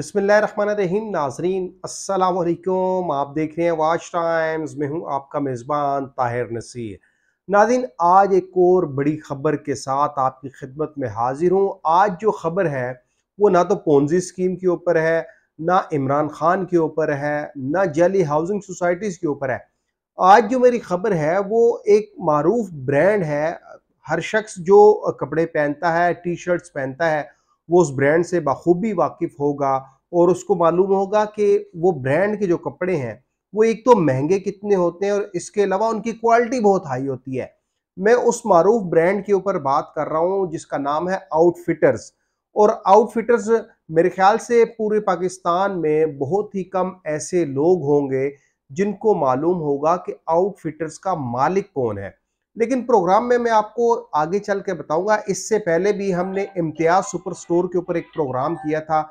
बिस्मिल्लाहिर्रहमानिर्रहीम। नाजरीन अस्सलाम वालेकुम आप देख रहे हैं वाच टाइम्स में हूँ आपका मेज़बान ताहिर नसीर। नाजिन आज एक और बड़ी खबर के साथ आपकी खिदमत में हाजिर हूँ। आज जो खबर है, वो ना तो पोंजी स्कीम के ऊपर है, ना इमरान खान के ऊपर है, ना जली हाउसिंग सोसाइटीज़ के ऊपर है। आज जो मेरी खबर है, वो एक मरूफ ब्रांड है। हर शख्स जो कपड़े पहनता है टी शर्ट्स पहनता है वो उस ब्रांड से बखूबी वाकिफ होगा और उसको मालूम होगा कि वो ब्रांड के जो कपड़े हैं, वो एक तो महँगे कितने होते हैं और इसके अलावा उनकी क्वालिटी बहुत हाई होती है। मैं उस मरूफ ब्रांड के ऊपर बात कर रहा हूँ जिसका नाम है आउटफिटर्स और आउटफिटर्स मेरे ख्याल से पूरे पाकिस्तान में बहुत ही कम ऐसे लोग होंगे जिनको मालूम होगा कि आउटफिटर्स का मालिक कौन है। लेकिन प्रोग्राम में मैं आपको आगे चल के बताऊँगा। इससे पहले भी हमने इम्तियाज़ सुपर स्टोर के ऊपर एक प्रोग्राम किया था।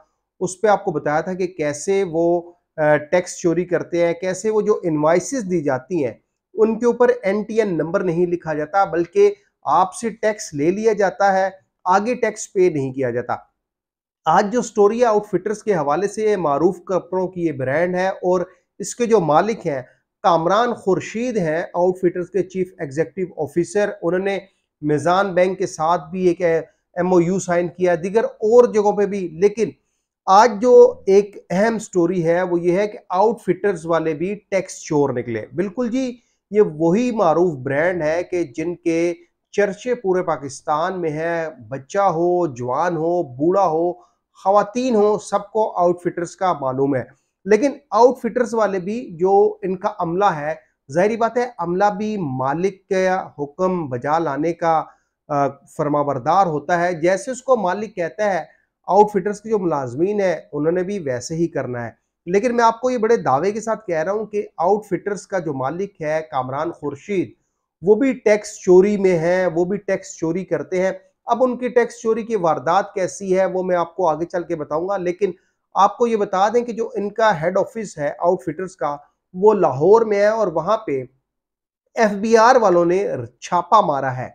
उस पर आपको बताया था कि कैसे वो टैक्स चोरी करते हैं, कैसे वो जो इन्वाइसिस दी जाती हैं, उनके ऊपर एन टी एन नंबर नहीं लिखा जाता, बल्कि आपसे टैक्स ले लिया जाता है, आगे टैक्स पे नहीं किया जाता। आज जो स्टोरी आउटफिटर्स के हवाले से मारूफ कपड़ों की ये ब्रांड है और इसके जो मालिक हैं कामरान खुर्शीद हैं आउटफिटर्स के चीफ एग्जीक्यूटिव ऑफिसर उन्होंने मिजान बैंक के साथ भी एक एमओयू साइन किया, दिगर और जगहों पे भी। लेकिन आज जो एक अहम स्टोरी है, वो ये है कि आउटफिटर्स वाले भी टैक्स चोर निकले। बिल्कुल जी, ये वही मारूफ ब्रांड है कि जिनके चर्चे पूरे पाकिस्तान में है। बच्चा हो, जवान हो, बूढ़ा हो खातन हो, सबको आउटफिटर्स का मालूम है। लेकिन आउटफिटर्स वाले भी जो इनका अमला है, जाहरी बात है, अमला भी मालिक का हुक्म बजा लाने का फरमाबरदार होता है। जैसे उसको मालिक कहता है आउटफिटर्स के जो मुलाजमीन है, उन्होंने भी वैसे ही करना है। लेकिन मैं आपको ये बड़े दावे के साथ कह रहा हूँ कि आउटफिटर्स का जो मालिक है, कामरान खुर्शीद, वो भी टैक्स चोरी में है, वो भी टैक्स चोरी करते हैं। अब उनकी टैक्स चोरी की वारदात कैसी है, वो मैं आपको आगे चल के बताऊँगा, लेकिन आपको ये बता दें कि जो इनका हेड ऑफ़िस है आउटफिटर्स का, वो लाहौर में है और वहाँ पे एफबीआर वालों ने छापा मारा है।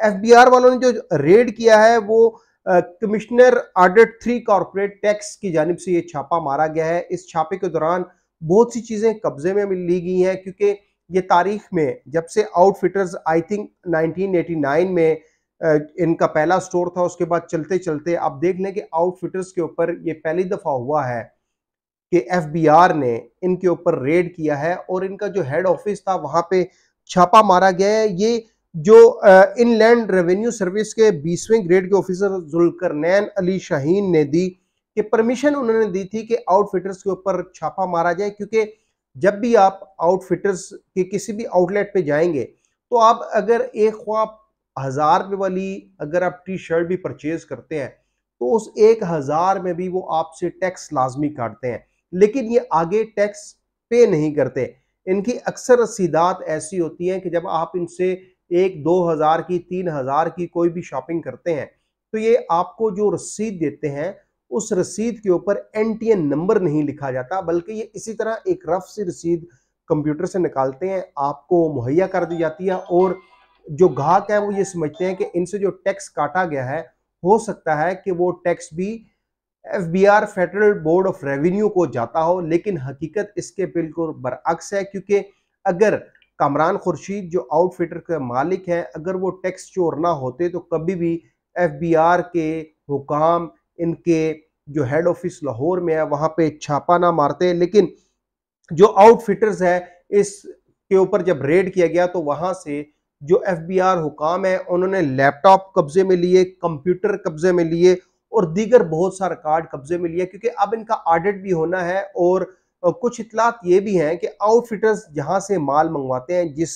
एफबीआर वालों ने जो रेड किया है, वो commissioner audit three corporate tax की जानब से ये छापा मारा गया है। इस छापे के दौरान बहुत सी चीज़ें कब्जे में ली गई हैं, क्योंकि ये तारीख में जब से आउटफिटर्स आई थिंक 1989 में इनका पहला स्टोर था, उसके बाद चलते चलते आप देख लें कि आउटफिटर्स के ऊपर ये पहली दफ़ा हुआ है कि एफबीआर ने इनके ऊपर रेड किया है और इनका जो हेड ऑफ़िस था, वहाँ पे छापा मारा गया है। ये जो इनलैंड रेवेन्यू सर्विस के बीसवें ग्रेड के ऑफिसर जुलकरनैन अली शाहीन ने दी कि परमिशन उन्होंने दी थी कि आउटफिटर्स के ऊपर छापा मारा जाए, क्योंकि जब भी आप आउटफिटर्स के किसी भी आउटलेट पे जाएँगे तो आप अगर एक ख्वाब हज़ार रुपये वाली अगर आप टी शर्ट भी परचेज करते हैं तो उस एक हज़ार में भी वो आपसे टैक्स लाजमी काटते हैं। लेकिन ये आगे टैक्स पे नहीं करते। इनकी अक्सर रसीदात ऐसी होती हैं कि जब आप इनसे एक, दो हज़ार की, तीन हज़ार की कोई भी शॉपिंग करते हैं तो ये आपको जो रसीद देते हैं, उस रसीद के ऊपर एन टी एन नंबर नहीं लिखा जाता, बल्कि ये इसी तरह एक रफ सी रसीद कंप्यूटर से निकालते हैं, आपको मुहैया कर दी जाती है और जो ग्राहक है वो ये समझते हैं कि इनसे जो टैक्स काटा गया है, हो सकता है कि वो टैक्स भी F B R federal board of revenue को जाता हो, लेकिन हकीकत इसके बिल्कुल बरअक्स है, क्योंकि अगर कामरान खुर्शीद जो आउटफिटर के मालिक हैं, अगर वो टैक्स चोर ना होते तो कभी भी एफ़ बी आर के हुकाम, इनके जो हेड ऑफ़िस लाहौर में है, वहाँ पे छापा ना मारते। लेकिन जो आउटफिटर्स है, इस के ऊपर जब रेड किया गया तो वहाँ से जो एफ़ बी आर हुकाम है, उन्होंने लैपटॉप कब्जे में लिए कंप्यूटर कब्जे में लिए और दीगर बहुत सारे कार्ड कब्जे में लिए, क्योंकि अब इनका ऑडिट भी होना है और कुछ इतलात ये भी हैं कि आउटफिटर्स जहाँ से माल मंगवाते हैं, जिस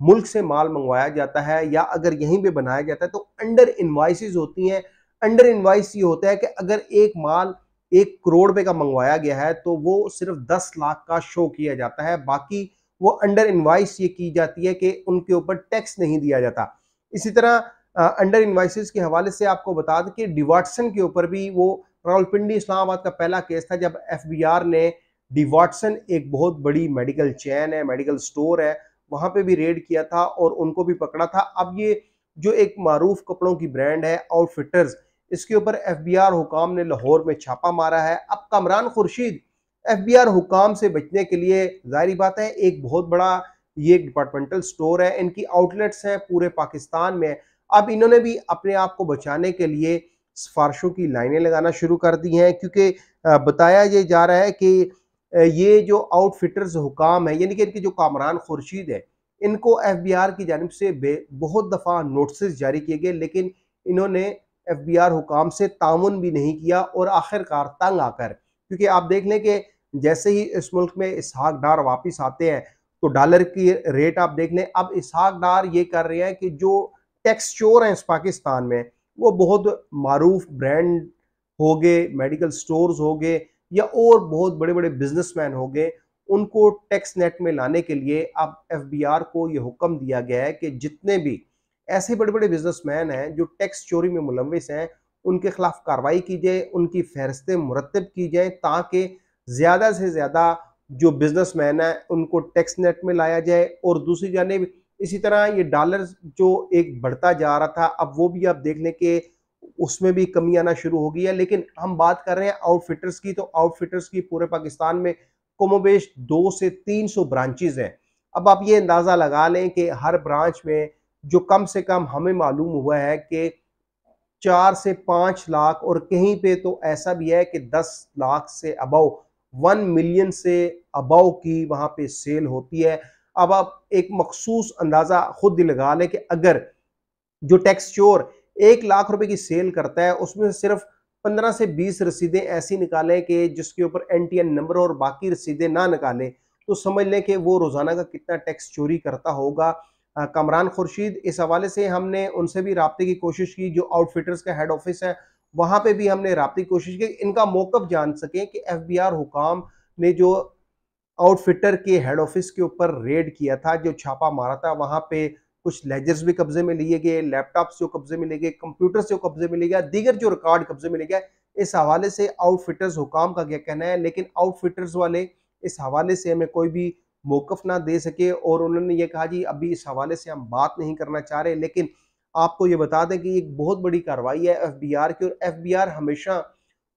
मुल्क से माल मंगवाया जाता है या अगर यहीं पे बनाया जाता है तो अंडर इन्वाइसिस होती हैं। अंडर इन्वाइस ये होता है कि अगर एक माल एक करोड़ रुपए का मंगवाया गया है तो वो सिर्फ़ दस लाख का शो किया जाता है। बाकी वो अंडर इन्वाइस ये की जाती है कि उनके ऊपर टैक्स नहीं दिया जाता। इसी तरह अंडर इन्वाइसिस के हवाले से आपको बता दें कि डिवाटसन के ऊपर भी वो रावलपिंडी इस्लामाबाद का पहला केस था जब एफबीआर ने डिवाटसन एक बहुत बड़ी मेडिकल चैन है मेडिकल स्टोर है, वहाँ पे भी रेड किया था और उनको भी पकड़ा था। अब ये जो एक मारूफ कपड़ों की ब्रांड है आउटफिटर्स इसके ऊपर एफ़ बी आर हुकाम ने लाहौर में छापा मारा है। अब Kamran Khurshid F B R हुकाम से बचने के लिए जाहरी बात है, एक बहुत बड़ा ये एक डिपार्टमेंटल स्टोर है, इनकी आउटलेट्स हैं पूरे पाकिस्तान में। अब इन्होंने भी अपने आप को बचाने के लिए सिफारशों की लाइनें लगाना शुरू कर दी हैं, क्योंकि बताया ये जा रहा है कि ये जो आउटफिटर्स हुकाम है, यानी कि इनके जो कामरान खुर्शीद है, इनको एफ़ बी आर की जानब से बहुत दफ़ा नोटिस जारी किए गए, लेकिन इन्होंने एफ़ बी आर हुकाम से ताउन भी नहीं किया और आखिरकार तंग आकर क्योंकि आप देख लें कि जैसे ही इस मुल्क में इसहाक डार वापस आते हैं तो डॉलर की रेट आप देख लें, अब इसहाक डार ये कर रहे हैं कि जो टैक्स चोर हैं इस पाकिस्तान में, वो बहुत मरूफ ब्रांड हो गए मेडिकल स्टोर्स हो गए या और बहुत बड़े बड़े बिजनेसमैन हो गए उनको टैक्स नेट में लाने के लिए अब एफबीआर को ये हुक्म दिया गया है कि जितने भी ऐसे बड़े बड़े बिजनेसमैन हैं जो टैक्स चोरी में मुलविस हैं उनके खिलाफ कार्रवाई की जाए, उनकी फहरस्तें मुरतब की जाए ताकि ज़्यादा से ज़्यादा जो बिजनेसमैन है, उनको टैक्स नेट में लाया जाए। और दूसरी जानब, इसी तरह ये डॉलर जो एक बढ़ता जा रहा था, अब वो भी आप देख लें कि उसमें भी कमी आना शुरू हो गई है। लेकिन हम बात कर रहे हैं आउटफिटर्स की तो आउटफिटर्स की पूरे पाकिस्तान में कमोबेश दो से तीन सौ ब्रांचेज हैं। अब आप ये अंदाज़ा लगा लें कि हर ब्रांच में जो कम से कम हमें मालूम हुआ है कि चार से पाँच लाख, और कहीं पे तो ऐसा भी है कि दस लाख से अबव वन मिलियन से अबव की वहाँ पे सेल होती है। अब आप एक मखसूस अंदाज़ा खुद ही लगा लें कि अगर जो टैक्स चोर एक लाख रुपए की सेल करता है, उसमें सिर्फ़ पंद्रह से बीस रसीदें ऐसी निकालें कि जिसके ऊपर एन टी एन नंबर और बाकी रसीदें ना निकालें तो समझ लें कि वो रोज़ाना का कितना टैक्स चोरी करता होगा। कमरान खुर्शीद, इस हवाले से हमने उनसे भी रबते की कोशिश की, जो आउटफिटर्स का हेड ऑफ़िस है, वहाँ पे भी हमने रबते की कोशिश की। इनका मौकफ जान सकें कि एफ़ बी आर हुकाम ने जो आउटफिटर के हेड ऑफ़िस के ऊपर रेड किया था, जो छापा मारा था, वहाँ पे कुछ लेजर्स भी कब्जे में लिए गए लैपटॉप जो कब्जे में लिए गए कंप्यूटर जो कब्जे में लिए गया दीगर जो रिकॉर्ड कब्जे में लिए गया इस हवाले से आउटफिटर्स हुकाम का क्या कहना है? लेकिन आउटफिटर्स वाले, इस हवाले से हमें कोई भी मौकफ ना दे सके और उन्होंने ये कहा, जी, अभी इस हवाले से हम बात नहीं करना चाह रहे, लेकिन आपको ये बता दें कि एक बहुत बड़ी कार्रवाई है एफ़ बी आर की और एफ़ बी आर हमेशा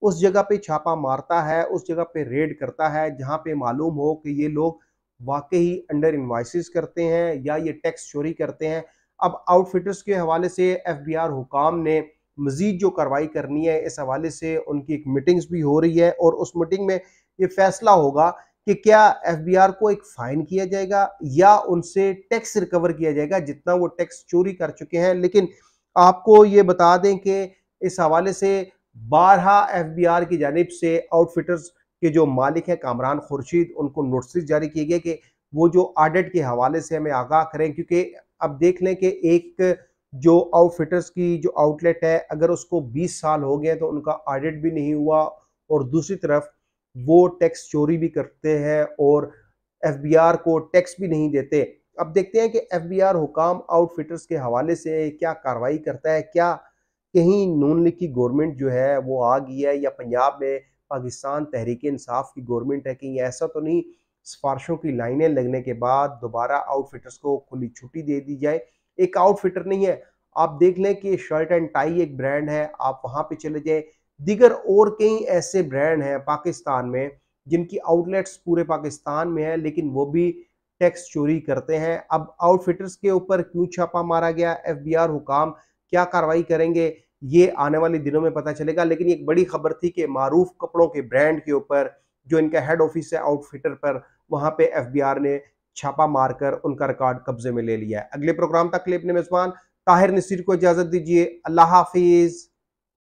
उस जगह पे छापा मारता है, उस जगह पे रेड करता है, जहाँ पे मालूम हो कि ये लोग वाकई अंडर इन्वाइसिस करते हैं या ये टैक्स चोरी करते हैं। अब आउटफिटर्स के हवाले से एफ़ बी आर हुकाम ने मजीद जो कार्रवाई करनी है, इस हवाले से उनकी एक मीटिंग्स भी हो रही है और उस मीटिंग में ये फैसला होगा कि क्या एफबीआर को एक फाइन किया जाएगा या उनसे टैक्स रिकवर किया जाएगा, जितना वो टैक्स चोरी कर चुके हैं। लेकिन आपको ये बता दें कि इस हवाले से बारह एफबीआर की जानब से आउटफिटर्स के जो मालिक हैं, कामरान खुर्शीद, उनको नोटिस जारी किए गए कि वो जो ऑडिट के हवाले से हमें आगाह करें, क्योंकि अब देख लें कि एक जो आउटफिटर्स की जो आउटलेट है, अगर उसको 20 साल हो गए तो उनका ऑडिट भी नहीं हुआ और दूसरी तरफ़ वो टैक्स चोरी भी करते हैं और एफबीआर को टैक्स भी नहीं देते। अब देखते हैं कि एफबीआर हुकाम आउटफिटर्स के हवाले से क्या कार्रवाई करता है, क्या कहीं नून लीग की गवर्नमेंट जो है वो आ गई है या पंजाब में पाकिस्तान तहरीक इंसाफ की गवर्नमेंट है, कहीं ऐसा तो नहीं, सिफारशों की लाइनें लगने के बाद दोबारा आउटफिटर्स को खुली छुट्टी दे दी जाए। एक आउटफिटर नहीं है, आप देख लें कि शर्ट एंड टाई एक ब्रांड है, आप वहाँ पे चले जाए दीगर और कई ऐसे ब्रांड हैं पाकिस्तान में, जिनकी आउटलेट्स पूरे पाकिस्तान में है, लेकिन वो भी टैक्स चोरी करते हैं। अब आउटफिटर्स के ऊपर क्यों छापा मारा गया? एफबीआर हुकाम, क्या कार्रवाई करेंगे? ये आने वाले दिनों में पता चलेगा। लेकिन एक बड़ी खबर थी कि मारूफ कपड़ों के ब्रांड के ऊपर, जो इनका हेड ऑफ़िस है आउटफिटर पर, वहाँ पे एफ़ ने छापा मारकर उनका रिकॉर्ड कब्जे में ले लिया है। अगले प्रोग्राम तक लिए अपने मेजबान ताहिर नसीर को इजाज़त दीजिए। अल्लाह हाफिज़।